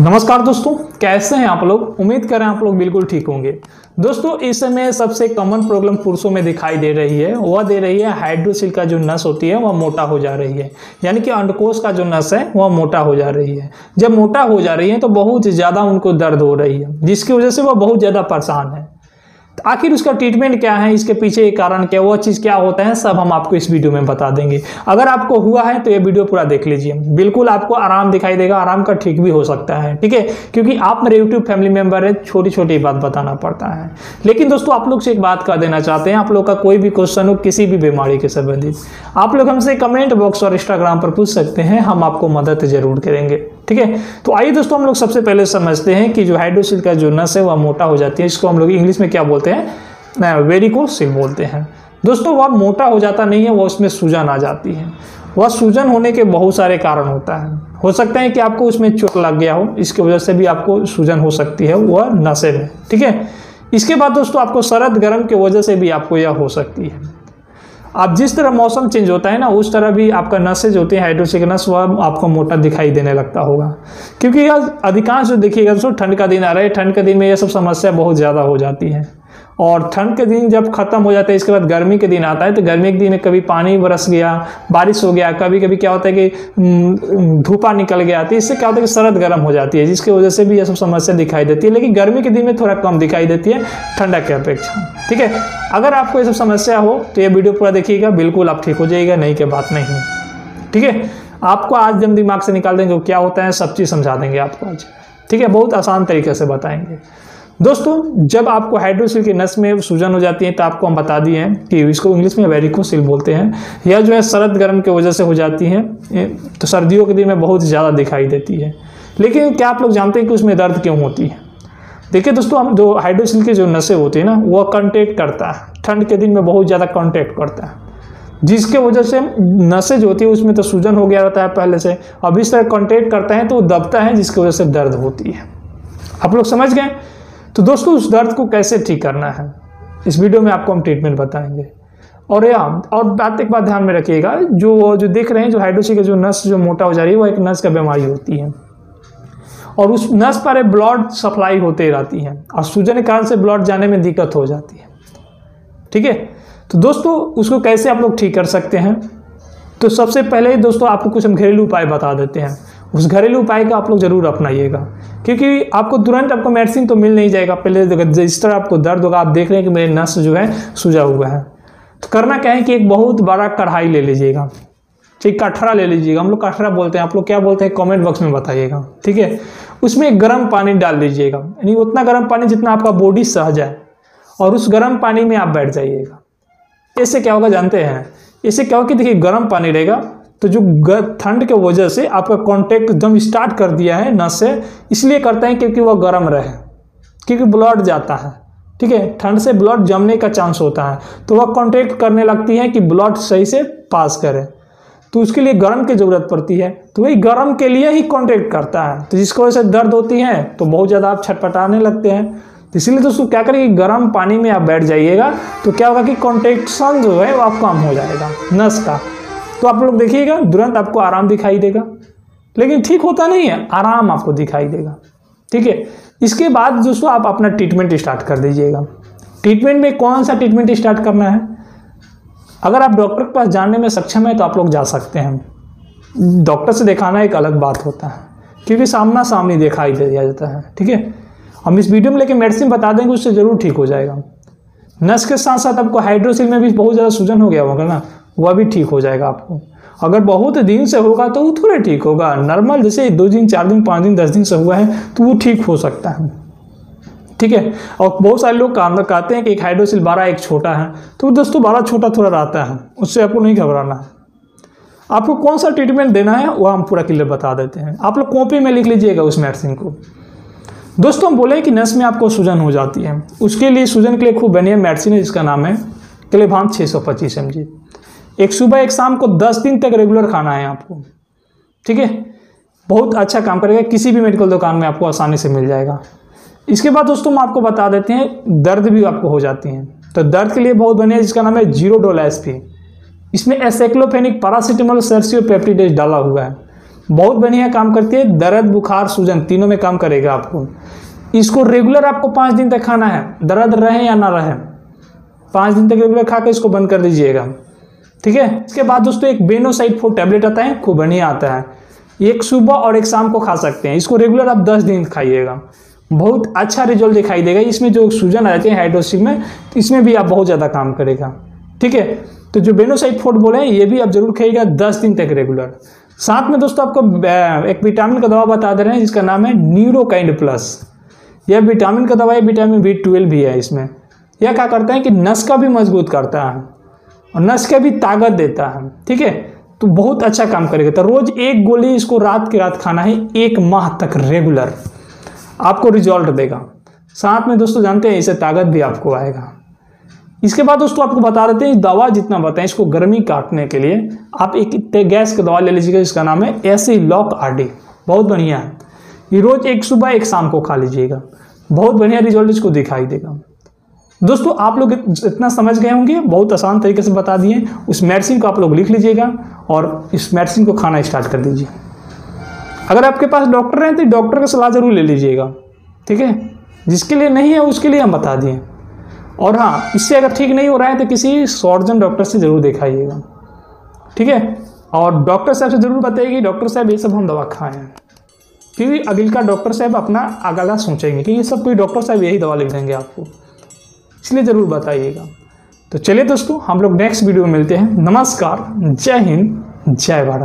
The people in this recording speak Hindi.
नमस्कार दोस्तों, कैसे हैं आप लोग? उम्मीद करें आप लोग बिल्कुल ठीक होंगे। दोस्तों, इस समय सबसे कॉमन प्रॉब्लम पुरुषों में दिखाई दे रही है। वह दे रही है हाइड्रोसिल का जो नस होती है, वह मोटा हो जा रही है। यानी कि अंडकोश का जो नस है, वह मोटा हो जा रही है। जब मोटा हो जा रही है तो बहुत ज़्यादा उनको दर्द हो रही है, जिसकी वजह से वह बहुत ज़्यादा परेशान है। आखिर उसका ट्रीटमेंट क्या है, इसके पीछे कारण क्या, वो चीज़ क्या होता है, सब हम आपको इस वीडियो में बता देंगे। अगर आपको हुआ है तो ये वीडियो पूरा देख लीजिए। बिल्कुल आपको आराम दिखाई देगा, आराम का ठीक भी हो सकता है, ठीक है? क्योंकि आप मेरे यूट्यूब फैमिली मेंबर है छोटी छोटी बात बताना पड़ता है। लेकिन दोस्तों, आप लोग से एक बात कर देना चाहते हैं, आप लोग का कोई भी क्वेश्चन हो, किसी भी बीमारी के संबंधित, आप लोग हमसे कमेंट बॉक्स और इंस्टाग्राम पर पूछ सकते हैं, हम आपको मदद ज़रूर करेंगे। ठीक है? तो आइए दोस्तों, हम लोग सबसे पहले समझते हैं कि जो हाइड्रोसिल का जो नस है वह मोटा हो जाती है। इसको हम लोग इंग्लिश में क्या बोलते हैं? वेरिकोसिल बोलते हैं। दोस्तों वह मोटा हो जाता नहीं है वह उसमें सूजन आ जाती है। वह सूजन होने के बहुत सारे कारण होता है। हो सकता है कि आपको उसमें चोट लग गया हो, इसकी वजह से भी आपको सूजन हो सकती है वह नशे में। ठीक है? इसके बाद दोस्तों, आपको शरद गर्म की वजह से भी आपको यह हो सकती है। आप जिस तरह मौसम चेंज होता है ना, उस तरह भी आपका नसेज होते हैं हाइड्रोसिक नस वह आपको मोटा दिखाई देने लगता होगा। क्योंकि यह अधिकांश जो देखिएगा दोस्तों ठंड का दिन आ रहा है, ठंड के दिन में यह सब समस्या बहुत ज़्यादा हो जाती है। और ठंड के दिन जब खत्म हो जाता है, इसके बाद गर्मी के दिन आता है तो गर्मी के दिन कभी पानी बरस गया, बारिश हो गया कभी कभी क्या होता है कि धूपा निकल गया तो इससे क्या होता है कि सरद गर्म हो जाती है, जिसकी वजह से भी यह सब समस्या दिखाई देती है। लेकिन गर्मी के दिन में थोड़ा कम दिखाई देती है, ठंडा के अपेक्षा, ठीक है? अगर आपको ये सब समस्या हो तो ये वीडियो पूरा देखिएगा, बिल्कुल आप ठीक हो जाइएगा नहीं के बात नहीं ठीक है? आपको आज जब दिमाग से निकाल देंगे क्या होता है, सब चीज़ समझा देंगे आपको आज, ठीक है? बहुत आसान तरीके से बताएँगे। दोस्तों, जब आपको हाइड्रोसिल की नस में सूजन हो जाती है तो आपको हम बता दिए हैं कि इसको इंग्लिश में वेरिकोसिल बोलते हैं। यह जो है सरद गर्म की वजह से हो जाती है। तो सर्दियों के दिन में बहुत ज़्यादा दिखाई देती है। लेकिन क्या आप लोग जानते हैं कि उसमें दर्द क्यों होती है? देखिए दोस्तों, हम जो हाइड्रोसिल की जो नसें होती है ना वह कॉन्टेक्ट करता है। ठंड के दिन में बहुत ज़्यादा कॉन्टेक्ट करता है। जिसके वजह से नसें जो होती है, उसमें तो सूजन हो गया रहता है पहले से। अब इस तरह कॉन्टेक्ट करता है तो वो दबता है, जिसकी वजह से दर्द होती है। आप लोग समझ गए? तो दोस्तों, उस दर्द को कैसे ठीक करना है? इस वीडियो में आपको हम ट्रीटमेंट बताएँगे। और या और बात एक बात ध्यान में रखिएगा, जो जो देख रहे हैं, जो हाइड्रोसी का जो नस जो मोटा हो जा रही है, वो एक नस का बीमारी होती है। और उस नस पर ब्लड सप्लाई होते रहती है। और सूजन के कारण से ब्लड जाने में दिक्कत हो जाती है। ठीक है? तो दोस्तों, उसको कैसे आप लोग ठीक कर सकते हैं? तो सबसे पहले दोस्तों, आपको कुछ हम घरेलू उपाय बता देते हैं। उस घरेलू उपाय का आप लोग ज़रूर अपनाइएगा। क्योंकि आपको तुरंत आपको मेडिसिन तो मिल नहीं जाएगा। पहले जिस तरह आपको दर्द होगा, आप देख रहे हैं कि मेरे नस जो है, सूजा हुआ है। तो करना क्या है कि एक बहुत बड़ा कढ़ाई ले लीजिएगा। ठीक कठरा ले लीजिएगा। हम लोग कठरा बोलते हैं। आप लोग क्या बोलते हैं? कमेंट बॉक्स में बताइएगा। ठीक है? उसमें गर्म पानी डाल दीजिएगा। यानी उतना गर्म पानी जितना आपका बॉडी सह जाए और उस गर्म पानी में आप बैठ जाइएगा। इससे क्या होगा? जानते हैं? इससे क्या होगा कि देखिए, गर्म पानी रहेगा। तो जो ठंड के वजह से आपका कांटेक्ट एकदम स्टार्ट कर दिया है नस से, इसलिए करते हैं क्योंकि वह गर्म रहे, क्योंकि ब्लड जाता है, ठीक है? ठंड से ब्लड जमने का चांस होता है तो वह कांटेक्ट करने लगती है कि ब्लड सही से पास करे। तो उसके लिए गर्म की ज़रूरत पड़ती है तो वही गर्म के लिए ही कांटेक्ट करता है। तो जिसकी वजह से दर्द होती है तो बहुत ज़्यादा आप छटपटाने लगते हैं। तो इसीलिए दोस्तों क्या करें गर्म पानी में आप बैठ जाइएगा तो क्या होगा कि कॉन्टेक्शन जो है वो कम हो जाएगा, नस का। तो आप लोग देखिएगा तुरंत आपको आराम दिखाई देगा। लेकिन ठीक होता नहीं है, आराम आपको दिखाई देगा। ठीक है? इसके बाद दोस्तों आप अपना ट्रीटमेंट स्टार्ट कर दीजिएगा। ट्रीटमेंट में कौन सा ट्रीटमेंट स्टार्ट करना है? अगर आप डॉक्टर के पास जाने में सक्षम है तो आप लोग जा सकते हैं। डॉक्टर से दिखाना एक अलग बात होता है, क्योंकि सामना सामने दिखाई दिया जाता है। ठीक है? हम इस वीडियो में लेके मेडिसिन बता देंगे, उससे ज़रूर ठीक हो जाएगा। नस के साथ साथ आपको हाइड्रोसिल में भी बहुत ज़्यादा सूजन हो गया होगा ना। वह भी ठीक हो जाएगा आपको। अगर बहुत दिन से होगा तो वो थोड़ा ठीक होगा। नॉर्मल जैसे दो दिन, चार दिन, पाँच दिन, दस दिन से हुआ है तो वो ठीक हो सकता है। ठीक है? और बहुत सारे लोग कहते हैं कि एक हाइड्रोसिल बारह एक छोटा है। तो दोस्तों बारह छोटा थोड़ा रहता है। उससे आपको नहीं घबराना। है आपको कौन सा ट्रीटमेंट देना है वह हम पूरा क्लियर बता देते हैं। आप लोग कॉपी में लिख लीजिएगा उस मेडिसिन को। दोस्तों हम बोले कि नस में आपको सूजन हो जाती है। उसके लिए सूजन के लिए खूब बढ़िया मेडिसिन है, जिसका नाम है क्लेभान छः सौ पच्चीस एम जी एक सुबह, एक शाम को दस दिन तक रेगुलर खाना है आपको। ठीक है? बहुत अच्छा काम करेगा, किसी भी मेडिकल दुकान में आपको आसानी से मिल जाएगा। इसके बाद दोस्तों, हम आपको बता देते हैं, दर्द भी आपको हो जाती हैं। तो दर्द के लिए बहुत बढ़िया जिसका नाम है ज़ीरो डोला एस इसमें एसेक्लोफेनिक पैरासीटामोल सर्सियो पेप्टिडेज डाला हुआ है। बहुत बढ़िया काम करती है, दर्द, बुखार, सूजन, तीनों में काम करेगा आपको। इसको रेगुलर आपको पाँच दिन तक खाना है, दर्द रहे या ना रहे। पाँच दिन तक रेगुलर खा के इसको बंद कर दीजिएगा। ठीक है? इसके बाद दोस्तों एक बेनोसाइड फोर टैबलेट आता है खूब बढ़िया आता है। एक सुबह और एक शाम को खा सकते हैं। इसको रेगुलर आप दस दिन खाइएगा। बहुत अच्छा रिज़ल्ट दिखाई देगा। इसमें जो सूजन आ जाती है हाइड्रोसिल में तो इसमें भी आप बहुत ज़्यादा काम करेगा। ठीक है? तो जो बेनोसाइड फोर्ट बोले हैं, ये भी आप ज़रूर खाइएगा दस दिन तक रेगुलर साथ में दोस्तों आपको एक विटामिन का दवा बता दे रहे हैं, जिसका नाम है न्यूरोकाइंड प्लस यह विटामिन का दवा है विटामिन बी ट्वेल्व भी है इसमें। यह क्या करता है कि नस का भी मज़बूत करता है। और नस का भी ताकत देता है, ठीक है? तो बहुत अच्छा काम करेगा। तो रोज एक गोली इसको रात की रात खाना है, एक माह तक रेगुलर आपको रिज़ल्ट देगा। साथ में दोस्तों जानते हैं इसे ताकत भी आपको आएगा। इसके बाद दोस्तों आपको बता देते हैं, दवा जितना बताएँ, इसको गर्मी काटने के लिए आप एक गैस का दवा ले लीजिएगा, जिसका नाम है एसी लॉक आरडी बहुत बढ़िया। है ये रोज एक सुबह एक शाम को खा लीजिएगा। बहुत बढ़िया रिज़ल्ट इसको दिखाई देगा। दोस्तों, आप लोग इतना समझ गए होंगे, बहुत आसान तरीके से बता दिए। उस मेडिसिन को आप लोग लिख लीजिएगा और इस मेडिसिन को खाना स्टार्ट कर दीजिए। अगर आपके पास डॉक्टर हैं तो डॉक्टर का सलाह ज़रूर ले लीजिएगा, ठीक है? जिसके लिए नहीं है, उसके लिए हम बता दिए। और हाँ इससे अगर ठीक नहीं हो रहा है तो किसी सर्जन डॉक्टर से ज़रूर दिखाइएगा, ठीक है? और डॉक्टर साहब से ज़रूर बताइए डॉक्टर साहब, ये सब हम दवा खाएँ हैं। क्योंकि अगिल का डॉक्टर साहब अपना आगा सोचेंगे कि ये सब कोई डॉक्टर साहब यही दवा लिख देंगे आपको। इसलिए ज़रूर बताइएगा। तो चलिए दोस्तों, हम लोग नेक्स्ट वीडियो में मिलते हैं। नमस्कार, जय हिंद, जय भारत।